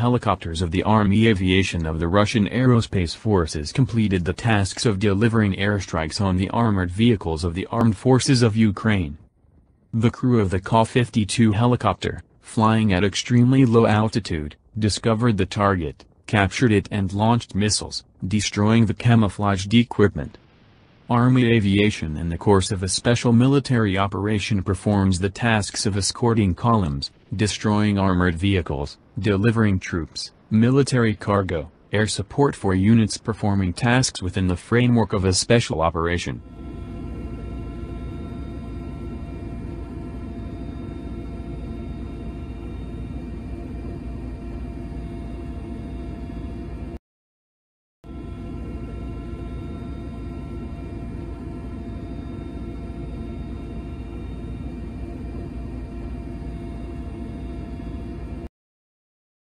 helicopters of the Army Aviation of the Russian Aerospace Forces completed the tasks of delivering airstrikes on the armored vehicles of the Armed Forces of Ukraine. The crew of the Ka-52 helicopter, flying at extremely low altitude, discovered the target, captured it and launched missiles, destroying the camouflaged equipment. Army Aviation in the course of a special military operation performs the tasks of escorting columns, destroying armored vehicles, delivering troops, military cargo, air support for units performing tasks within the framework of a special operation.